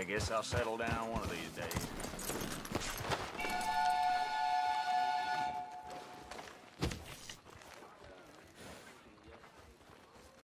I guess I'll settle down one of these days.